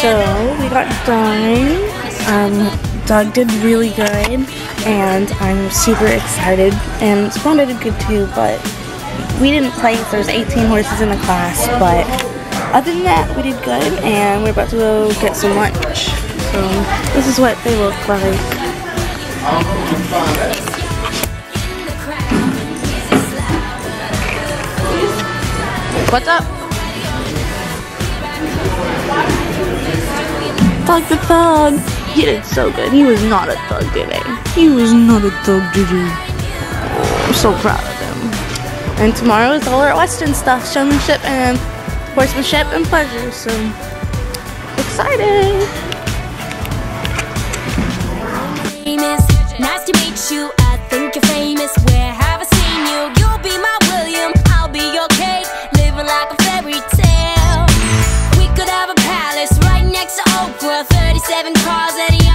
So, we got done. Um, Doug did really good, and I'm super excited. And Spawn did good too, but we didn't place. There's 18 horses in the class, but other than that, we did good, and we're about to go get some lunch. So, this is what they look like. What's up? Thug the thug. He did so good. He was not a thug today. He was not a thug today. I'm so proud of him. And tomorrow is all our Western stuff, showmanship and horsemanship and pleasure. So excited. famous. Nice to meet you. I think you're famous. Where have I seen you? You'll be my 37 cars and a